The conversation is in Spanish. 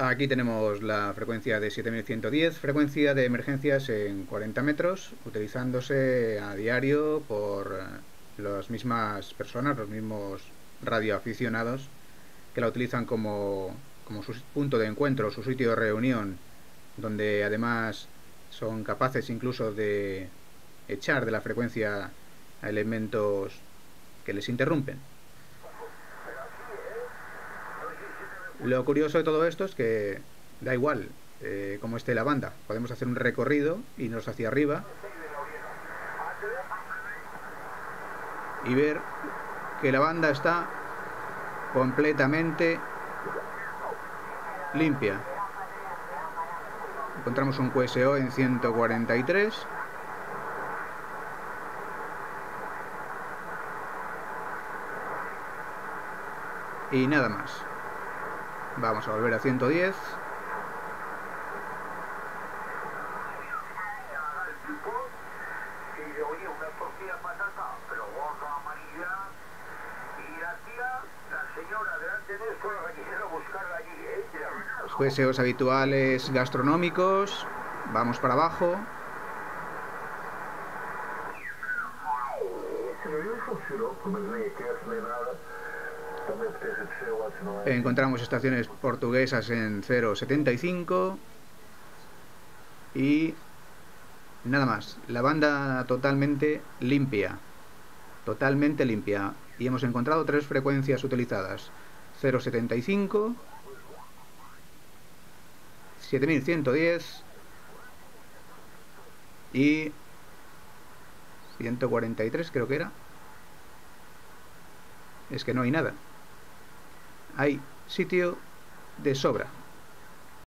Aquí tenemos la frecuencia de 7110, frecuencia de emergencias en 40 metros, utilizándose a diario por eh, las mismas personas, los mismos radioaficionados, que la utilizan como, como su punto de encuentro, su sitio de reunión, donde además son capaces incluso de echar de la frecuencia a elementos que les interrumpen. Lo curioso de todo esto es que da igual eh, cómo esté la banda. Podemos hacer un recorrido, irnos hacia arriba y ver que la banda está completamente limpia. Encontramos un QSO en 143. Y nada más. Vamos a volver a 110. Los jueces habituales gastronómicos. Vamos para abajo. Encontramos estaciones portuguesas en 0.75 y nada más. La banda totalmente limpia, totalmente limpia. Y hemos encontrado tres frecuencias utilizadas. 0.75, 7110 y 143 creo que era. Es que no hay nada hay sitio de sobra.